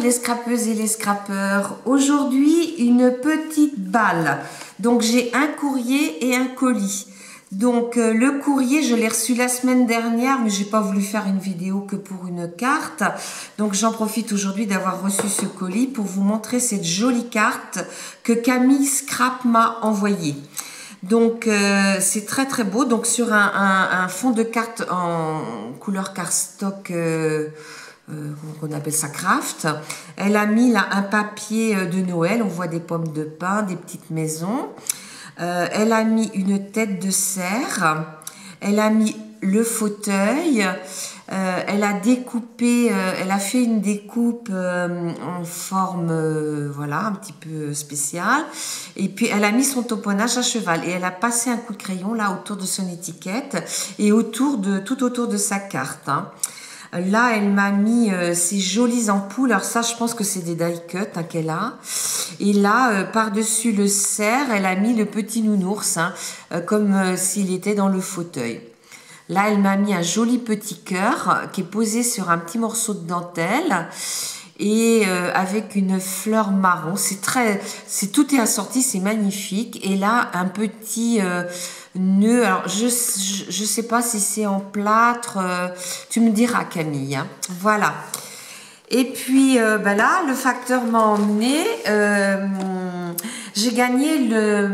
les scrapeuses et les scrapeurs. Aujourd'hui, une petite balle. Donc j'ai un courrier et un colis. Donc euh, le courrier, je l'ai reçu la semaine dernière, mais j'ai pas voulu faire une vidéo que pour une carte. Donc j'en profite aujourd'hui d'avoir reçu ce colis pour vous montrer cette jolie carte que Camille Scrap m'a envoyée. Donc euh, c'est très très beau. Donc sur un, fond de carte en couleur cardstock, euh, euh, on appelle ça craft. Elle a mis là un papier de Noël. On voit des pommes de pin, des petites maisons. elle a mis une tête de cerf. Elle a mis le fauteuil. Euh, elle a découpé, euh, elle a fait une découpe euh, en forme, voilà, un petit peu spéciale. Et puis elle a mis son tamponnage à cheval et elle a passé un coup de crayon là autour de son étiquette et autour de tout autour de sa carte. Hein. Là, elle m'a mis ces jolies ampoules. Alors ça, je pense que c'est des die cut hein, qu'elle a. Et là, par-dessus le cerf, elle a mis le petit nounours, hein, comme s'il était dans le fauteuil. Là, elle m'a mis un joli petit cœur qui est posé sur un petit morceau de dentelle et euh, avec une fleur marron. C'est très, c'est tout est assorti, c'est magnifique. Et là, un petit euh, nœud. Alors, je, je, sais pas si c'est en plâtre. Euh, tu me diras, Camille. Hein. Voilà. Et puis ben là, le facteur m'a emmené. J'ai gagné le,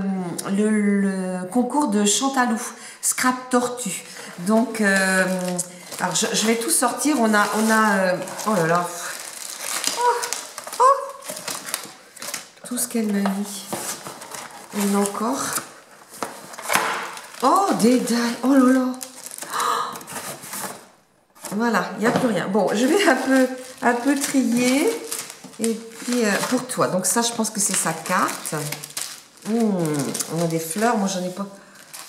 le, concours de Chantalou, Scrap Tortue. Donc, alors je, vais tout sortir. On a, on a, oh là là, oh, oh. Tout ce qu'elle m'a mis. Il encore. Oh, des dailles. Oh là là. Voilà, il n'y a plus rien. Bon, je vais un peu, un peu trier. Et puis, euh, pour toi. Donc ça, je pense que c'est sa carte. Mmh, on a des fleurs. Moi, j'en ai pas.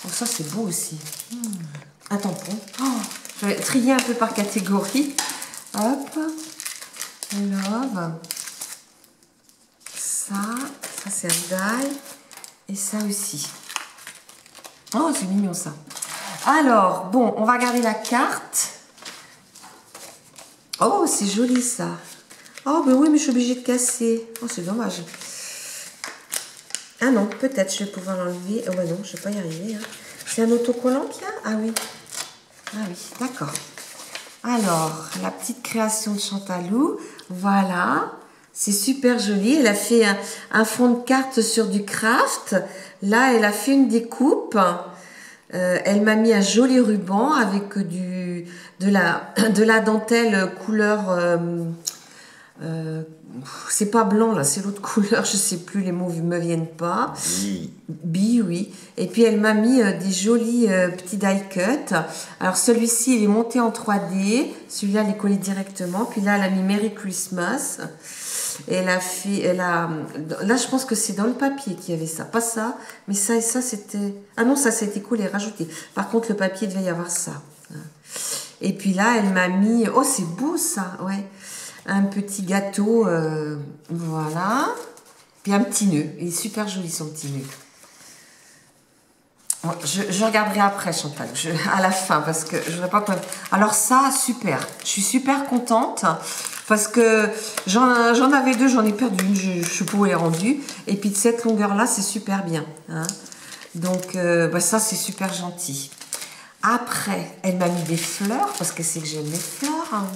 Oh, ça, c'est beau aussi. Mmh un tampon. Je vais trier un peu par catégorie. Hop. Love. Ça, ça c'est un die. Et ça aussi. Oh, c'est mignon ça. Alors, bon, on va garder la carte. Oh, c'est joli ça. Oh, ben oui, mais je suis obligée de casser. Oh, c'est dommage. Ah non, peut-être je vais pouvoir l'enlever. Oh, ben non, je ne vais pas y arriver. Hein. C'est un autocollant qu'il a? Ah oui. Ah oui, d'accord. Alors, la petite création de Chantalou, voilà. C'est super joli. Elle a fait un, fond de carte sur du craft. Là, elle a fait une découpe. Euh, elle m'a mis un joli ruban avec du, de, la, de la dentelle couleur euh, euh, c'est pas blanc là, c'est l'autre couleur, je sais plus, les mots ne me viennent pas. Bi. oui. Et puis elle m'a mis euh, des jolis euh, petits die cut. Alors celui-ci, il est monté en 3D. Celui-là, il est collé directement. Puis là, elle a mis Merry Christmas. Et elle a fait, elle a, là, je pense que c'est dans le papier qu'il y avait ça. Pas ça, mais ça et ça, c'était. Ah non, ça, c'était collé, rajouté. Par contre, le papier, il devait y avoir ça. Et puis là, elle m'a mis. Oh, c'est beau ça, ouais un petit gâteau, euh, voilà. Puis un petit nœud. Il est super joli son petit nœud. je, regarderai après, Chantal, à la fin, parce que je voudrais pas... Alors ça, super. Je suis super contente, parce que j'en avais deux, j'en ai perdu une, je, je suis pour les rendus. Et puis de cette longueur-là, c'est super bien. Hein. Donc euh, bah, ça, c'est super gentil. Après, elle m'a mis des fleurs, parce que c'est que j'aime les fleurs. Hein.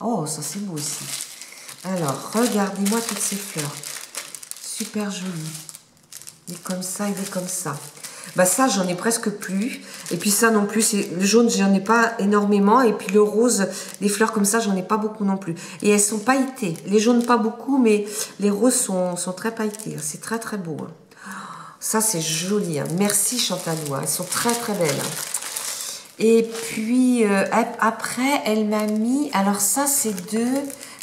Oh, ça c'est beau aussi. Alors, regardez-moi toutes ces fleurs. Super jolies. Il est comme ça, il est comme ça. Bah ça, j'en ai presque plus. Et puis ça non plus, c'est le jaune, j'en ai pas énormément. Et puis le rose, les fleurs comme ça, j'en ai pas beaucoup non plus. Et elles sont pailletées. Les jaunes, pas beaucoup, mais les roses sont, très pailletées. C'est très très beau. Hein. Ça, c'est joli. Hein. Merci Chantalou. Elles sont très très belles. Et puis euh, après, elle m'a mis, alors ça c'est de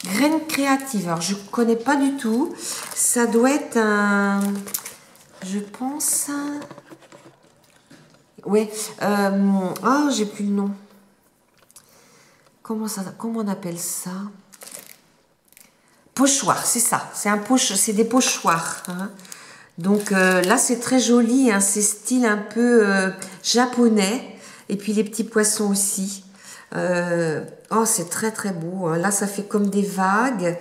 graines créatives. Alors je connais pas du tout. Ça doit être un, je pense, oui. Euh, oh, j'ai plus le nom. Comment on appelle ça? Pochoir, c'est ça. C'est un des pochoirs. Hein. Donc euh, là, c'est très joli. Hein. C'est style un peu japonais. Et puis les petits poissons aussi. Euh, oh, c'est très très beau. Hein. Là, ça fait comme des vagues.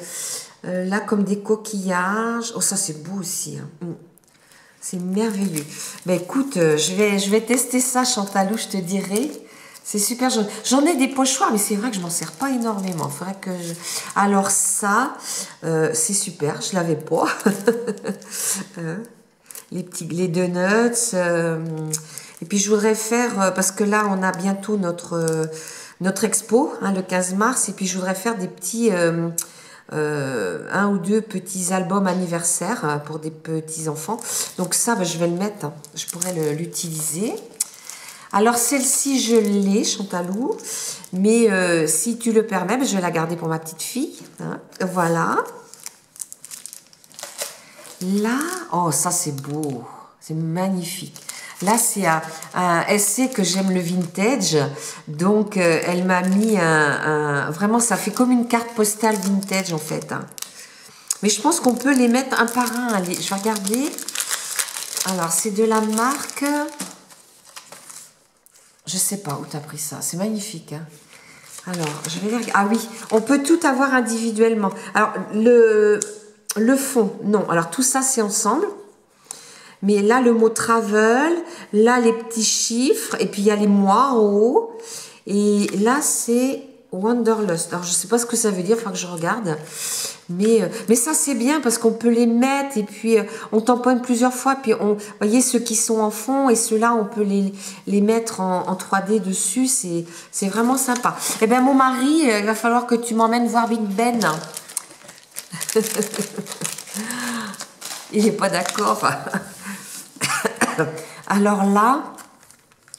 Euh, là, comme des coquillages. Oh, ça, c'est beau aussi. Mm. C'est merveilleux. Ben écoute, euh, je, vais, tester ça, Chantalou, je te dirai. C'est super. J'en ai des pochoirs, mais c'est vrai que je m'en sers pas énormément. Que Alors ça, c'est super. Je l'avais pas. Hein? les petits, les donuts. et puis je voudrais faire, parce que là, on a bientôt notre expo, hein, le 15 mars, et puis je voudrais faire des petits, euh, euh, un ou deux petits albums anniversaires euh, pour des petits enfants. Donc ça, ben, je vais le mettre, hein. je pourrais l'utiliser. Alors celle-ci, je l'ai, Chantalou, mais si tu le permets, ben, je vais la garder pour ma petite fille. Hein. Voilà. Là, oh ça c'est beau, c'est magnifique. Là, c'est un, que j'aime le vintage. Donc, euh, elle m'a mis un, Vraiment, ça fait comme une carte postale vintage, en fait. Hein. Mais je pense qu'on peut les mettre un par un. Je vais regarder. Alors, c'est de la marque... Je sais pas où tu as pris ça. C'est magnifique. Hein. Alors, je vais les. Ah oui, on peut tout avoir individuellement. Alors, le fond, non. Alors, tout ça, c'est ensemble. Mais là, le mot travel, là, les petits chiffres, et puis il y a les mois en haut. Et là, c'est Wanderlust. Alors, je ne sais pas ce que ça veut dire, il que je regarde. Mais, euh, mais ça, c'est bien parce qu'on peut les mettre et puis euh, on tamponne plusieurs fois. Puis, on, voyez, ceux qui sont en fond et ceux-là, on peut les, les mettre en, 3D dessus. C'est vraiment sympa. Eh bien, mon mari, euh, il va falloir que tu m'emmènes voir Big Ben. il n'est pas d'accord. Alors là,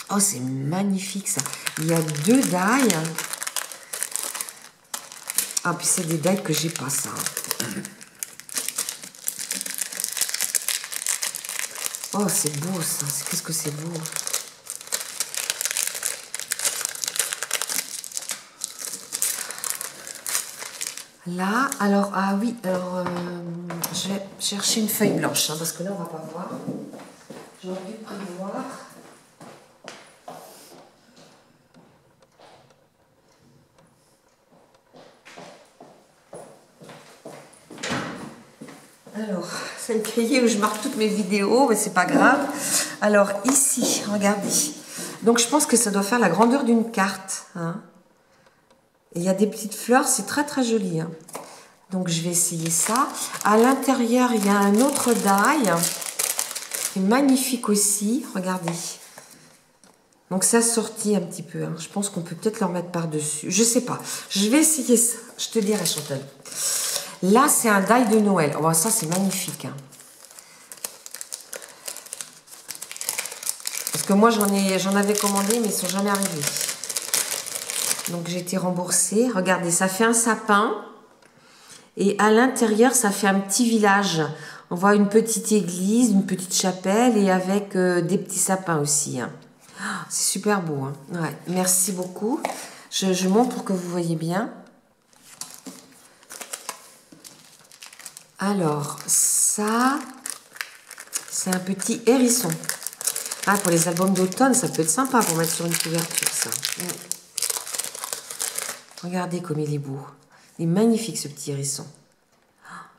oh c'est magnifique ça. Il y a deux dailles. Ah puis c'est des dailles que j'ai pas ça. Oh c'est beau ça. Qu'est-ce que c'est beau. Là, alors, ah oui, alors, euh, je vais chercher une feuille blanche, hein, parce que là, on va pas voir. Dû prévoir. Alors, c'est le cahier où je marque toutes mes vidéos, mais c'est pas grave. Alors, ici, regardez. Donc, je pense que ça doit faire la grandeur d'une carte. Hein. il y a des petites fleurs, c'est très très joli. Hein. Donc, je vais essayer ça. À l'intérieur, il y a un autre die magnifique aussi. Regardez. Donc ça sortit un petit peu. Hein. Je pense qu'on peut peut-être leur mettre par-dessus. Je sais pas. Je vais essayer ça. Je te dirai, Chantal. Là, c'est un die de Noël. Oh, ça, c'est magnifique. Hein. Parce que moi, j'en ai, j'en avais commandé, mais ils sont jamais arrivés. Donc, j'ai été remboursée. Regardez, ça fait un sapin. Et à l'intérieur, ça fait un petit village. On voit une petite église, une petite chapelle et avec euh, des petits sapins aussi. Hein. Ah, c'est super beau. Hein. merci beaucoup. Je, montre pour que vous voyez bien. Alors, ça, c'est un petit hérisson. Ah, pour les albums d'automne, ça peut être sympa pour mettre sur une couverture, ça. Regardez comme il est beau. Il est magnifique, ce petit hérisson.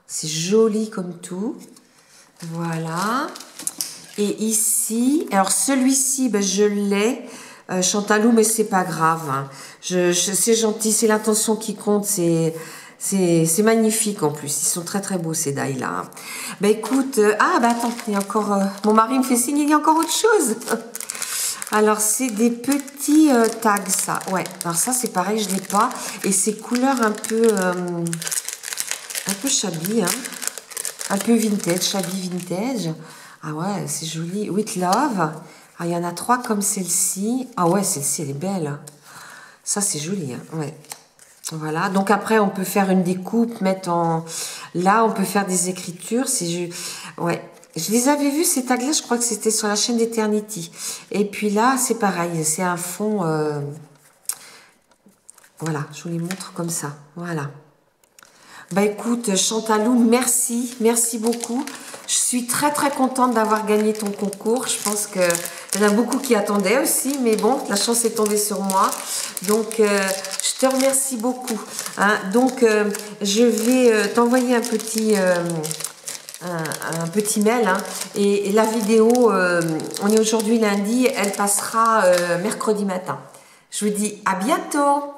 C'est joli comme tout. Voilà. Et ici, alors celui-ci, ben, je l'ai. Euh, Chantalou, mais c'est pas grave. Hein. C'est gentil, c'est l'intention qui compte. C'est magnifique en plus. Ils sont très très beaux ces dailles là. Ben écoute, euh, ah bah attends, il y a encore. Euh, mon mari me fait signe, il y a encore autre chose. Alors c'est des petits tags ça. Ouais. Alors ça c'est pareil, je l'ai pas. Et c'est couleur un peu un peu shabby, hein. un peu vintage, shabby vintage. Ah ouais, c'est joli. With Love. Ah, il y en a trois comme celle-ci. Ah ouais, celle-ci, elle est belle. Ça, c'est joli. Hein. Ouais. Voilà. Donc après, on peut faire une découpe, mettre en... Là, on peut faire des écritures. C'est Ouais. Je les avais vus, ces tags-là, je crois que c'était sur la chaîne d'Eternity. Et puis là, c'est pareil. C'est un fond... Euh, voilà, je vous les montre comme ça. Voilà. Bah écoute, Chantalou, merci, merci beaucoup. Je suis très très contente d'avoir gagné ton concours. Je pense que il y en a beaucoup qui attendaient aussi, mais bon, la chance est tombée sur moi. Donc, euh, je te remercie beaucoup. Hein. Donc, euh, je vais euh, t'envoyer un petit... Un, petit mail hein. et, la vidéo on est aujourd'hui lundi elle passera mercredi matin je vous dis à bientôt